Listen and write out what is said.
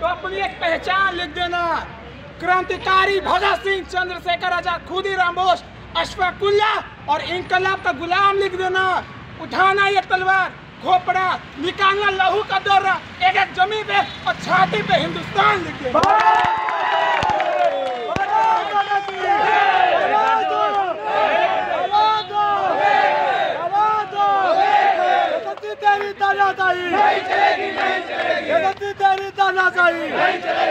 तो अपनी एक पहचान लिख देना। क्रांतिकारी भगत सिंह चंद्रशेखर आज़ाद, खुदीराम बोस, अशफाकुल्ला और इनकलाब का गुलाम लिख देना। उठाना ये तलवार, खोपड़ा, निकालना लहू का दौरा एक एक जमी पे और छाती पे हिंदुस्तान लिख देना। नहीं चलेगी नहीं चलेगी तेरी